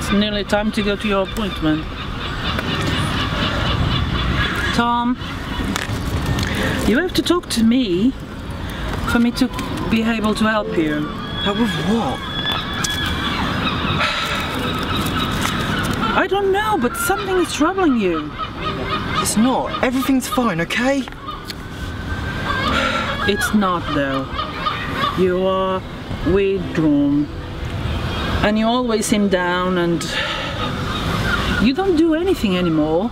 It's nearly time to go to your appointment. Tom, you have to talk to me for me to be able to help you. Help with what? I don't know, but something is troubling you. It's not. Everything's fine, okay? It's not though. You are withdrawn. And you always seem down and you don't do anything anymore.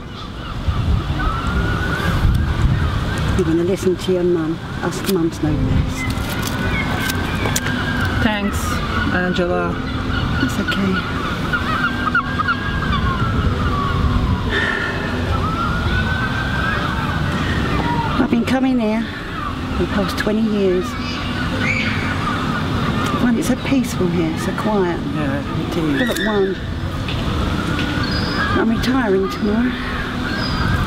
You're going to listen to your mum. Us mums know best. Thanks, Angela. That's okay. I've been coming here for the past 20 years. I find so peaceful here, so quiet. Yeah, it feel at one. I'm retiring tomorrow.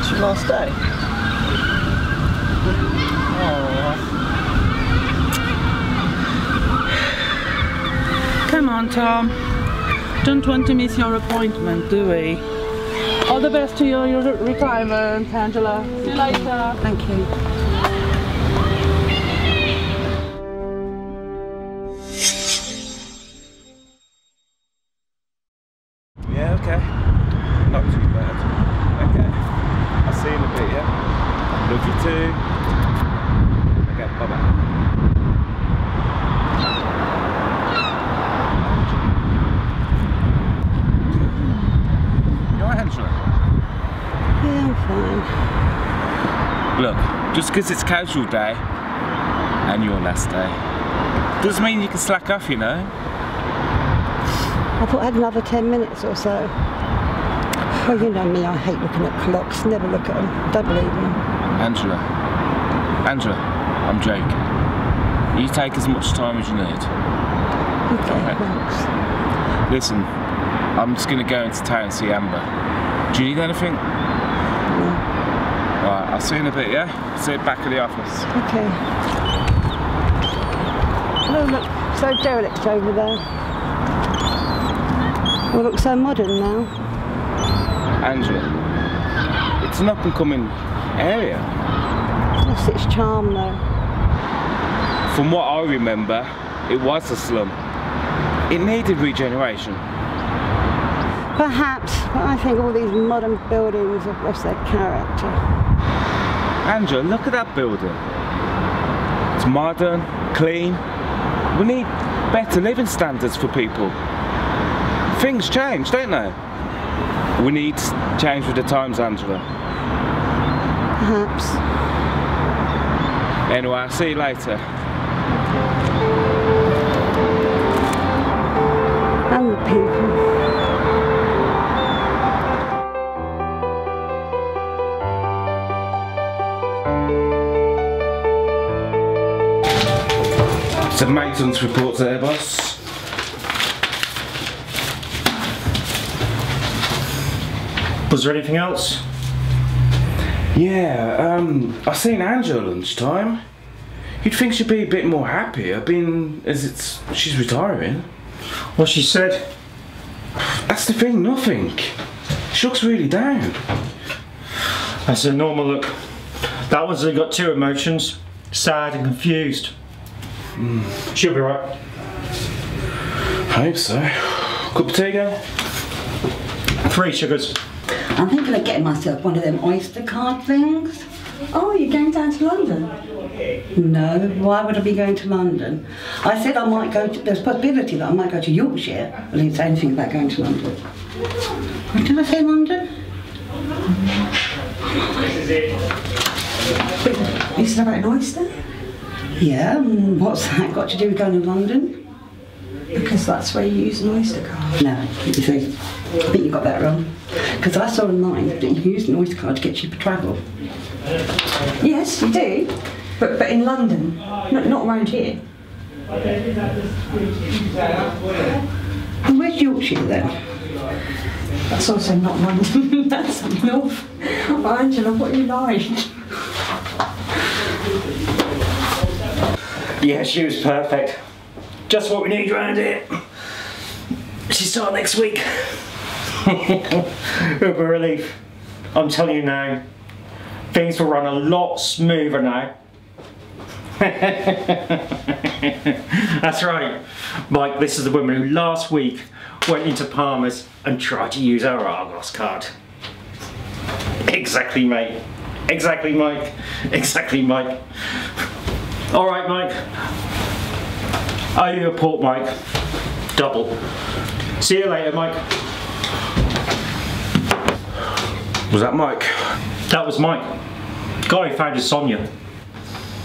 It's your last day. Come on, Tom. Don't want to miss your appointment, do we? All the best to your, your retirement, Angela. See you later. Thank you. Fine. Look, just because it's casual day and your last day doesn't mean you can slack off, you know? I thought I had another 10 minutes or so. Well, you know me, I hate looking at clocks. Never look at them. Don't believe them. Angela. Angela, I'm joking. You take as much time as you need. Okay, thanks. Listen, I'm just gonna go into town and see Amber. Do you need anything? Alright, I'll see you in a bit, yeah? See you back at the office. Okay. Oh, look, so derelict over there. Well, looks so modern now. Angela, it's an up and coming area. Lost its charm, though. From what I remember, it was a slum. It needed regeneration. Perhaps, but I think all these modern buildings have lost their character. Angela, look at that building. It's modern, clean. We need better living standards for people. Things change, don't they? We need change with the times, Angela. Perhaps. Anyway, I'll see you later. So maintenance reports there, boss. Was there anything else? Yeah, um, I seen Angela lunchtime. You'd think she'd be a bit more happier, being as it's she's retiring. Well, she said. That's the thing, nothing. She looks really down. That's a normal look. That one's only got two emotions sad and confused. Mm. She'll be right. I Hope so. Cup of tea? Three sugars. I'm thinking of getting myself one of them Oyster card things. Oh, you're going down to London? No, why would I be going to London? I said I might go to, there's a possibility that I might go to Yorkshire, I didn't say anything about going to London. What did I say, London? You said about an oyster? Yeah, mm, what's that got to do with going to London? Because that's where you use an oyster card. No, you see, I think you got that wrong. Because I saw online that you use an Oyster card to get cheaper travel. Yes, you do. But but in London, not, not around here. And where's Yorkshire then? That's also not London. that's north. Angela, what are you like? Yeah, she was perfect. Just what we need around here. She start next week. It'll be relief. I'm telling you now, things will run a lot smoother now. That's right. Mike, this is the woman who last week went into Palmer's and tried to use our Argos card. Exactly, mate. Exactly, Mike. Exactly, Mike. All right, Mike. Are you a port, Mike? Double. See you later, Mike. Was that Mike? That was Mike. Guy who found his Sonia.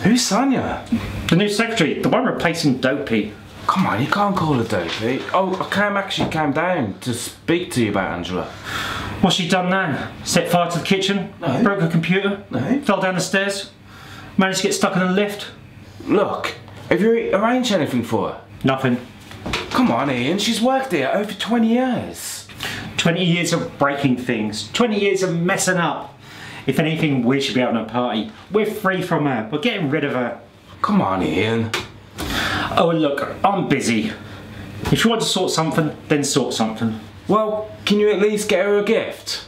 Who's Sonia? The new secretary, the one replacing Dopey. Come on, you can't call her Dopey. Oh, I came actually came down to speak to you about Angela. What's she done now? Set fire to the kitchen? No. Broke her computer? No. Fell down the stairs? Managed to get stuck in a lift? Look, have you arranged anything for her? Nothing. Come on, Ian, she's worked here over 20 years. 20 years of breaking things. 20 years of messing up. If anything, we should be having a party. We're free from her. We're getting rid of her. Come on, Ian. Oh, look, I'm busy. If you want to sort something, then sort something. Well, can you at least get her a gift?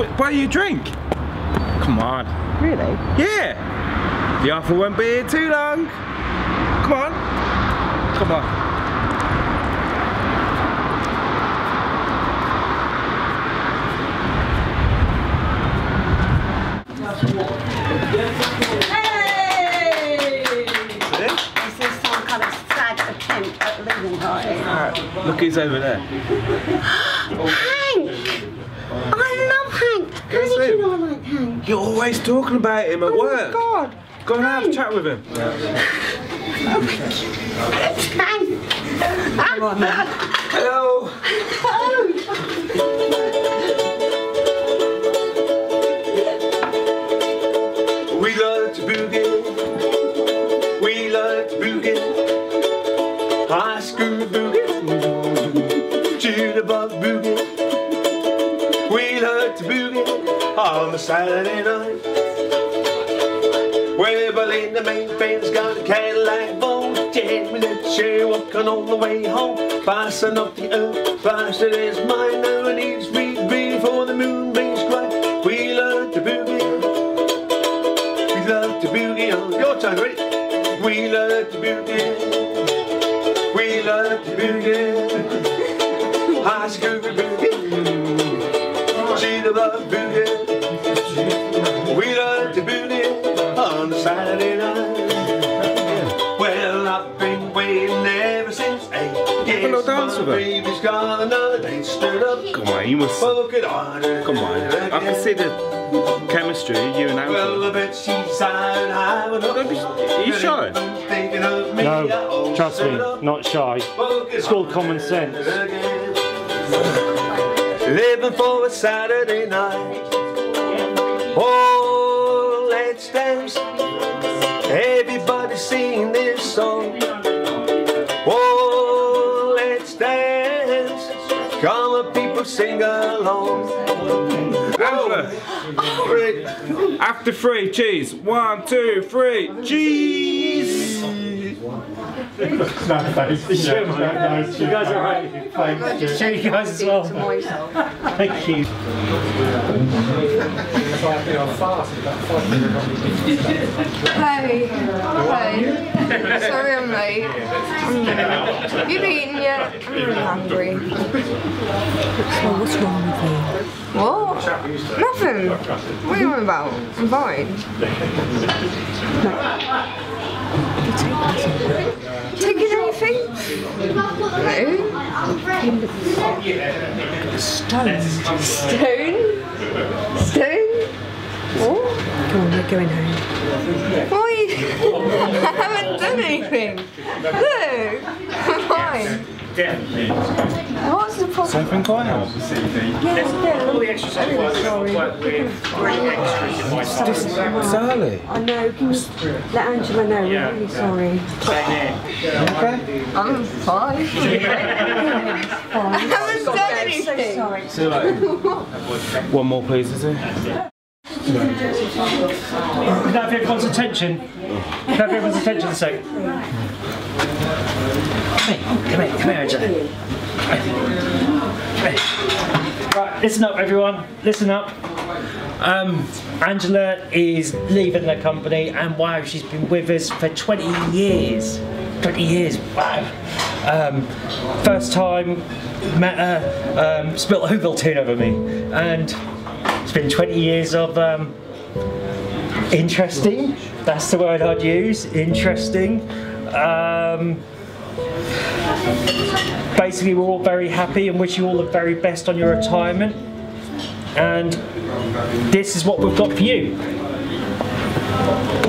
On, buy you a drink. Come on. Really? Yeah. The offer won't be here too long. Come on. Come on. This is some kind of sad attempt at leaving party. Look who's over there. Hank! I love Hank! How Yes, did you him. know I like Hank? You're always talking about him at Oh work. my god! Go and have a chat with him. Hank! Come on, man. The Saturday night. Well, Belinda main friend's got a Cadillac Bowl. Ten minutes she walking on the way home. Passing up the earth, passing is mine. My with her. baby's got another date stood up. Come on, you must. Spoke it on her. Come on. I can see the chemistry you and I. Well, Angela. I bet she's out having a Don't be- are you shy? Thinking of me, I No, trust me, not shy. It's called common sense. again. Living for a Saturday night. Oh, After three, cheese. One, two, three. Cheese. You guys are right. Thanks. Show you guys as well. Thank you. Sorry I'm late. You've eaten yet? I'm really hungry. So what's wrong with you? What? Nothing. What are you on about? I'm fine. Taking anything? No. Stone. Stone? Stone? What? Come on, we're going home. Why? I haven't done anything. Look, I'm Definitely. What's the problem? Something going on? Yeah, All the I work with, I work with early. I know. Can you let Angela know? We're Yeah. really sorry. Okay. I'm fine. I haven't done anything. Sorry. You later. One more, please, is it? Can I have everyone's attention? Can I have everyone's attention a sec? Come here, come here, come here, Angela. Right, listen up, everyone. Listen up. Um, Angela is leaving the company, and wow, she's been with us for 20 years. 20 years, wow. Um, first time met her, um, spilt a Ovaltine over me, and it's been 20 years of um, interesting. That's the word I'd use. Interesting. Um, basically, we're all very happy and wish you all the very best on your retirement. And this is what we've got for you.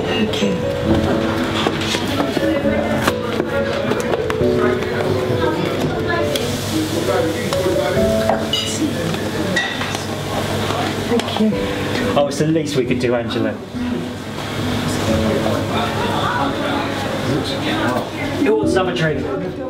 Thank you. Oh, it's the least we could do, Angela. Who wants another drink?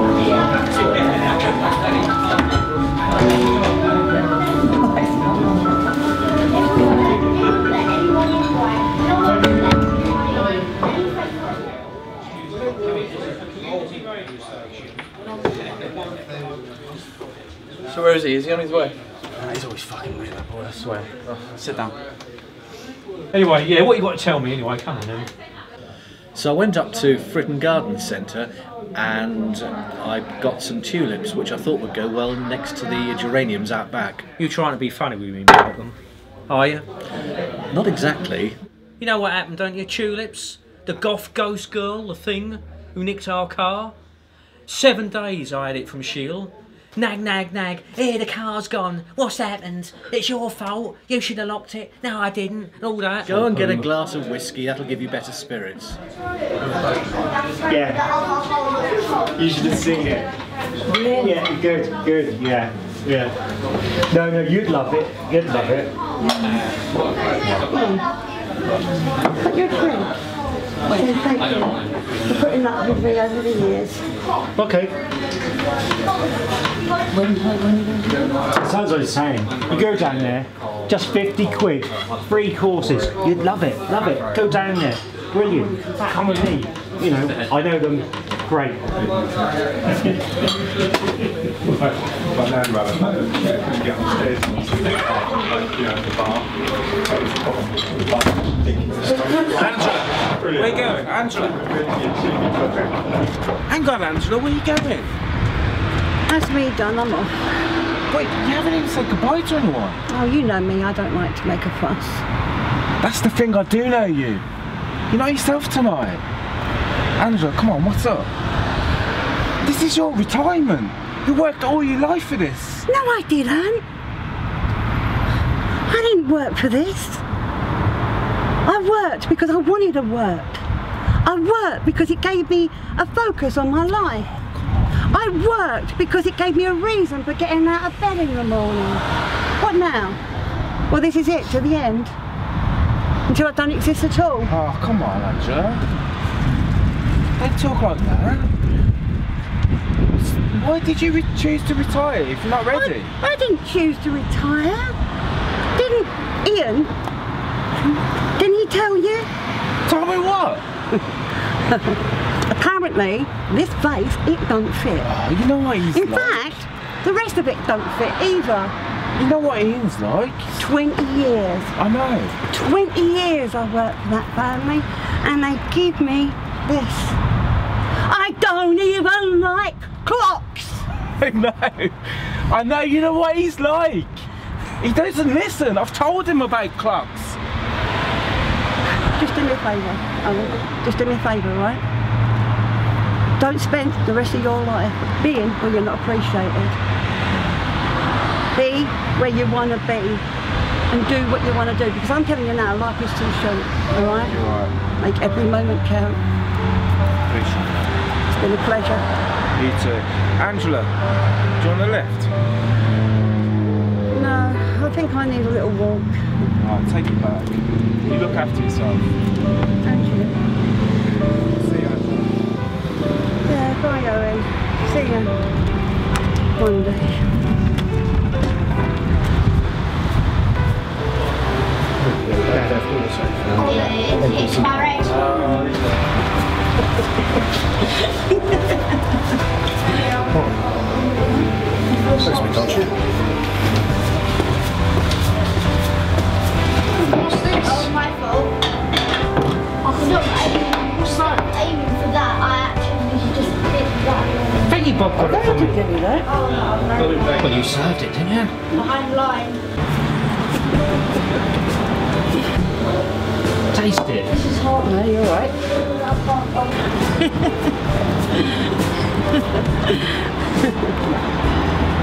So where is he? Is he on his way? He's always fucking with that boy, I swear. Oh, sit down. Anyway, yeah, what you got to tell me anyway? Come on then. So I went up to Fritton Garden Centre and I got some tulips which I thought would go well next to the geraniums out back. You trying to be funny with me, Malcolm? Are you? Not exactly. You know what happened, don't you? Tulips, the goth ghost girl, the thing who nicked our car. Seven days I had it from Shield. Nag, nag, nag. Here, the car's gone. What's happened? It's your fault. You should have locked it. No, I didn't. All that. Go and get a glass of whiskey, that'll give you better spirits. Yeah. You should have seen it. Yeah, good, good, yeah. Yeah. No, no, you'd love it. You'd love it. Put your drink. Say thank you for putting up with me over the years. Okay. Sounds like you're saying. You go down there, just 50 quid, three courses. You'd love it, love it. Go down there. Brilliant. Come with me. You know, I know them. Great. Angela, where you going? Angela. Hang on, Angela, where are you going? That's me done, I'm off. Wait, you haven't even said goodbye to anyone. Oh, you know me, I don't like to make a fuss. That's the thing, I do know you. You're not yourself tonight. Angela, come on, what's up? This is your retirement. You worked all your life for this. No, I didn't. I didn't work for this. I worked because I wanted to work. I worked because it gave me a focus on my life. I worked because it gave me a reason for getting out of bed in the morning. What now? Well, this is it to the end. Until I don't exist at all. Oh, come on, Angela. Don't talk like that. Why did you choose to retire if you're not ready? I, I didn't choose to retire. Didn't Ian? Didn't he tell you? Tell me what? Apparently, this face, it don't fit. Oh, you know what he's In like. fact, the rest of it don't fit either. You know what Ian's like? 20 years. I know. 20 years I worked for that family and they give me this. I don't even like clocks. I know. I know. You know what he's like? He doesn't listen. I've told him about clocks. Just do me a favour, Alan. Just do me a favour, right? Don't spend the rest of your life being where you're not appreciated. Be where you want to be and do what you want to do. Because I'm telling you now, life is too short, alright? Right. Make every moment count. Appreciate that. It's been a pleasure. You too. Angela, do you want a lift? No, I think I need a little walk. Alright, take it back. You look after yourself. And you. See Angela. Yeah, bye, Owen. See you one day. Thanks, me, don't you? Was my fault. Oh, no, I, What's that? Aiming for that, I actually just did that. Thank you, Bob, got it for me. Oh, no, no. Well, you served it, didn't you? Behind line. Taste it. This is hot. No, you're right.